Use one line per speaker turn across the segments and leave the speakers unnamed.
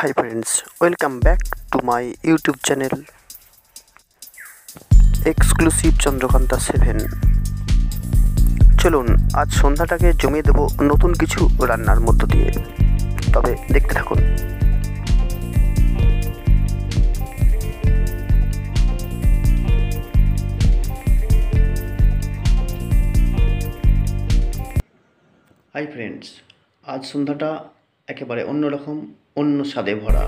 Hi friends welcome back to my YouTube channel exclusive Chandrakanta seven চলুন, আজ সন্ধ্যাটাকে জমিয়ে দেব নতুন কিছু রান্নার মধ্য দিয়ে। তবে দেখতে থাকুন। হাই ফ্রেন্ডস আজ সন্ধ্যাটা একেবারে অন্যরকম অন্য স্বাদে ভরা।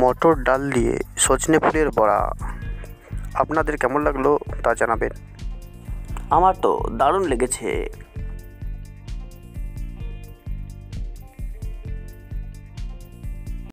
মটর ডাল দিয়ে সজনে ফুলের বড়া। আপনাদের কেমন লাগল তা জানাবেন। আমার তো দারুণ লেগেছে।